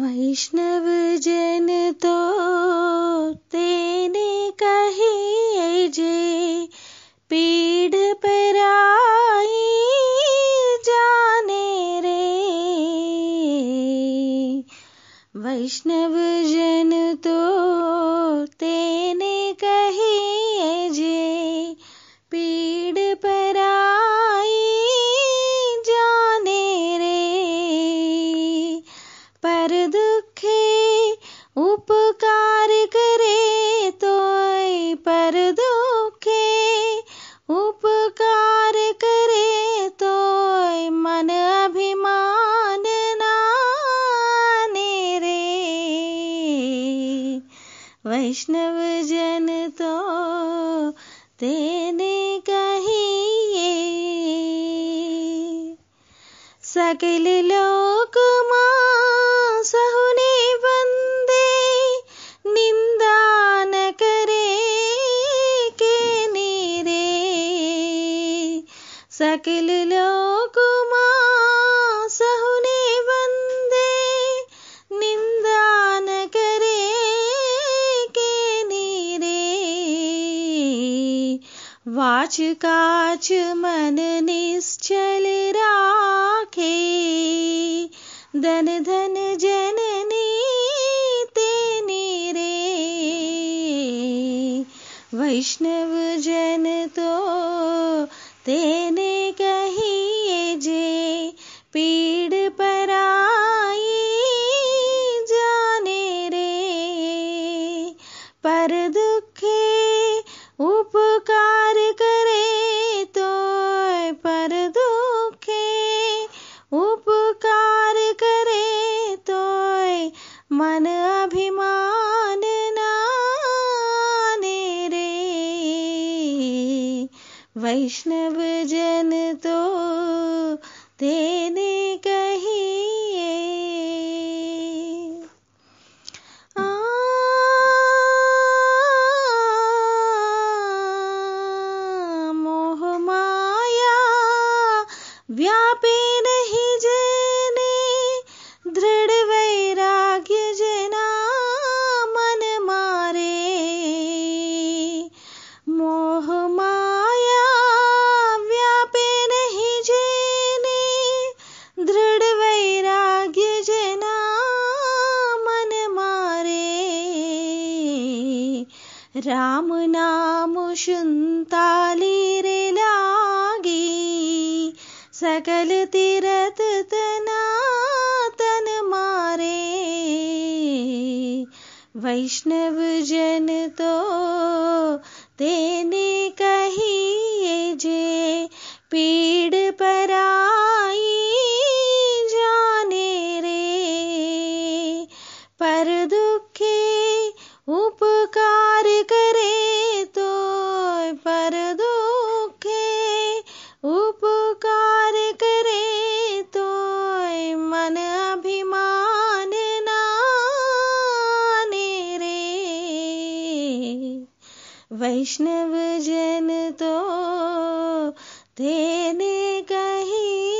वैष्णव जन तो तेने कहे जे पीढ़ पर आई जाने रे। वैष्णव जन तो वैष्णव जन तो तेने कहिए सकल लोक माँ सहुने वंदे निंदा न करे के नीरे। सकल वाच काच मन निश्चल राखे। धन धन जननी तेनी रे। वैष्णव जन तो तेने कहिए जे, पीड़ पर आई जाने रे। पर वैष्णव जन तो देने कहिए। आ मोह माया व्यापे राम नाम शुंताली रे लागी। सकल तीरथ तना तन मारे। वैष्णव जन तो वैष्णव जन तो तेने कहीं